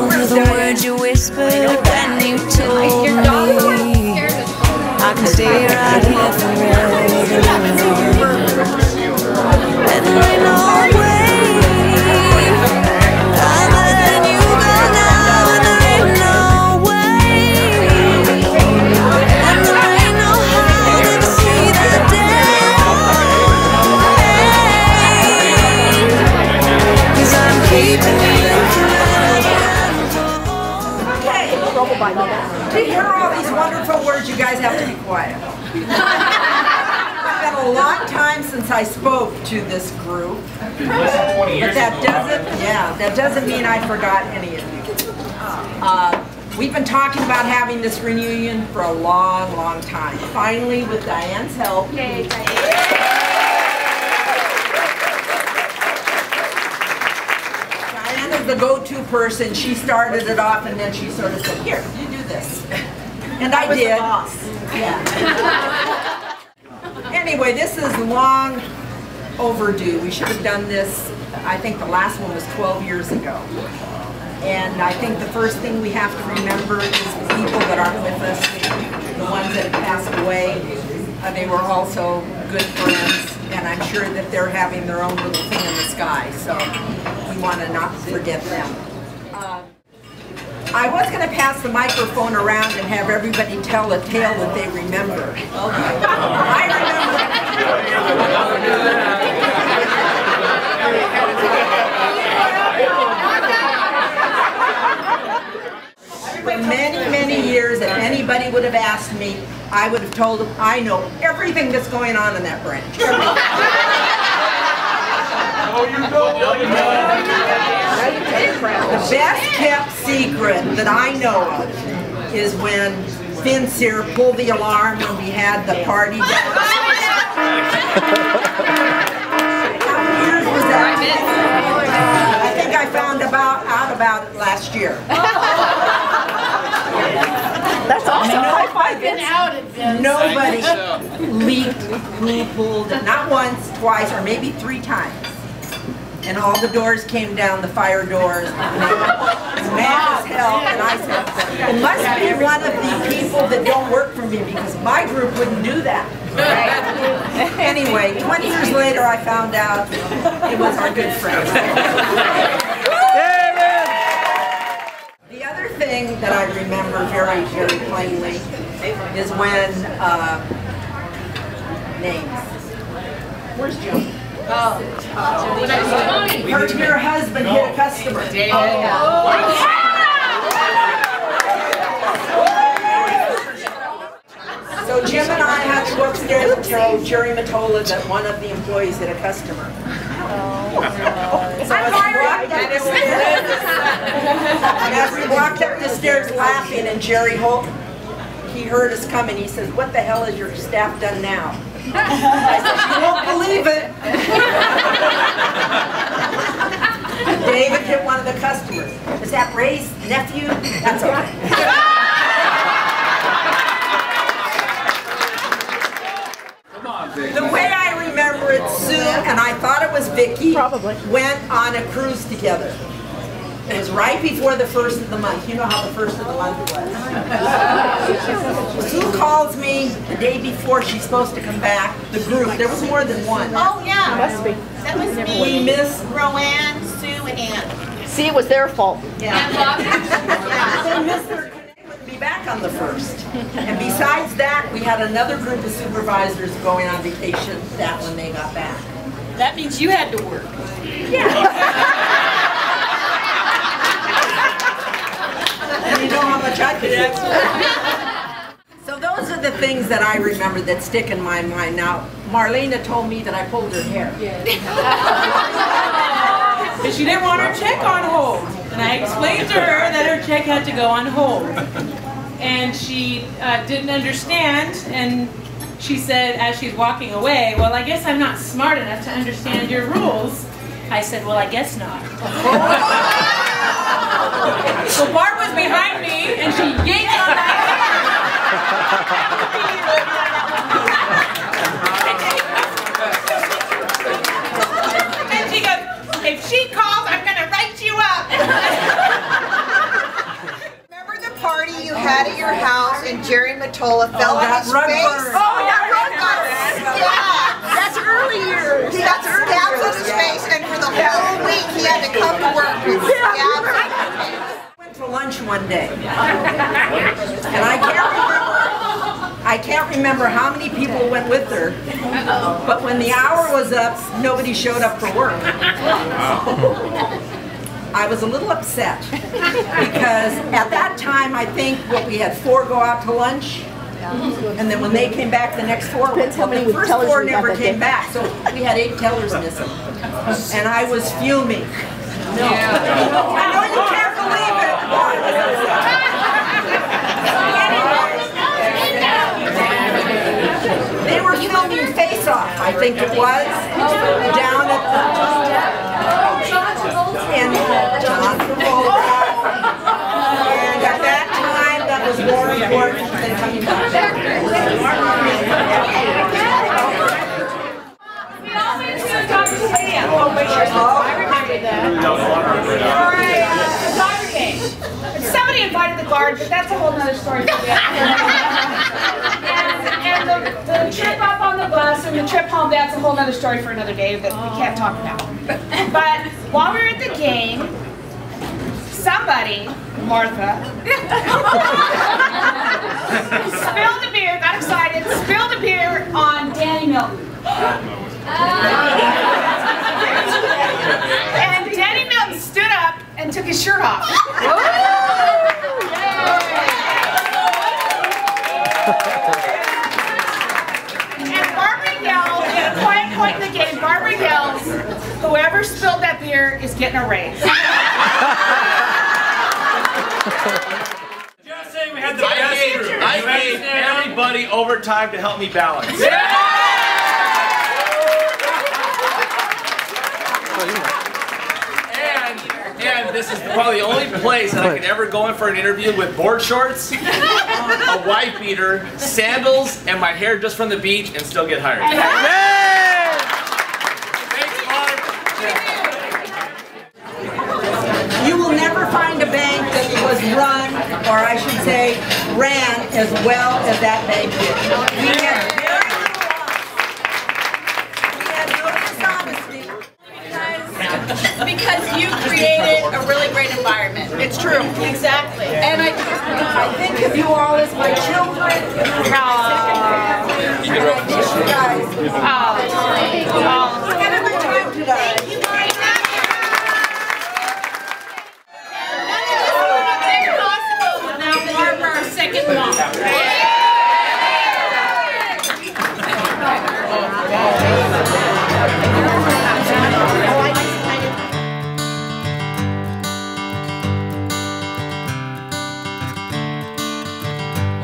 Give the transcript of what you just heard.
Hear "Where's the words you to this group. But that doesn't, yeah, that doesn't mean I forgot any of you. Uh, We've been talking about having this reunion for a long, long time. Finally, with Diane's help, Diane is the go-to person. She started it off and then she sort of said, here, you do this. And I did. Yeah. Anyway, this is long overdue. We should have done this, I think the last one was 12 years ago. And I think the first thing we have to remember is the people that aren't with us, the ones that have passed away. Uh, They were also good friends, and I'm sure that they're having their own little thing in the sky, so we want to not forget them. Uh, I was going to pass the microphone around and have everybody tell a tale that they remember. I remember For many, many years, if anybody would have asked me, I would have told them, I know everything that's going on in that branch. The best kept secret that I know of is when Vince here pulled the alarm when we had the party. I think I found about, out about it last year. That's awesome. Nobody, nobody leaked who pulled—not once, twice, or maybe three times. And all the doors came down, the fire doors, and they were mad as hell, and I said, it must be one of the people that don't work for me, because my group wouldn't do that. Anyway, 20 years later, I found out it was our good friend. The other thing that I remember very, very plainly is when, uh, names. Where's Joe? Oh. Her dear husband hit a customer. Oh. So Jim and I had to go upstairs and tell Jerry Matola that one of the employees hit a customer. So as we walked up the stairs, and as we walked up the stairs laughing, and Jerry Holt, he heard us coming, he says, what the hell has your staff done now? I said, you won't believe it. David hit one of the customers. Is that Ray's nephew? That's okay. The way I remember it, Sue and I thought it was Vicky Probably. went on a cruise together. It was right before the first of the month. You know how the first of the month was. Sue calls me the day before she's supposed to come back. The group, there was more than one. Oh, yeah. Must be. That was We me, miss Roanne, Sue, and Ann. See, it was their fault. And Bob. They missed their they wouldn't be back on the first. And besides that, we had another group of supervisors going on vacation that when they got back. That means you had to work. And you know how much I could So those are the things that I remember that stick in my mind. Now, Marlena told me that I pulled her hair. Because she didn't want her check on hold. And I explained to her that her check had to go on hold. And she uh, didn't understand, and she said as she's walking away, well, I guess I'm not smart enough to understand your rules. I said, well, I guess not. so Barb was behind me, and she yanked on my hair. Mottola fell on oh, that his rug face. burn. Oh, that rug oh, burn. Yeah. That's early years. He got stabs on his face, and for the whole week he had to come to work with stabs on his face. went to lunch one day, and I can't remember. I can't remember how many people went with her, but when the hour was up, nobody showed up for work. I was a little upset because at that time, I think what we had four go out to lunch. And then when they came back, the next four, Depends how many the first tellers four we got never that came day. back, so we had eight tellers missing. And I was fuming. No. I know you can't believe it. I was upset. They were filming Face Off, I think it was, down at the, in John Travolta. And at that time, that was more important than coming back. Somebody invited the guard, but that's a whole other story. for And, and the, the trip up on the bus and the trip home, that's a whole nother story for another day that we can't talk about. But while we were at the game, somebody, Martha, spilled a beer, got excited, spilled a beer on Danny Milton. Uh, And Danny Milton stood up and took his shirt off. And Barbara yelled, at a quiet point in the game, Barbara yells, whoever spilled that beer is getting a raise. Just saying we had the I best gave, crew. I You gave everybody overtime to help me balance. And, and this is probably the only place that I could ever go in for an interview with board shorts, a white beater, sandals, and my hair just from the beach and still get hired. Thanks, Barb. You will never find a bank that was run, or I should say, ran as well as that bank did. Created a really great environment. It's true. Exactly. And I, I think of you all as my children. And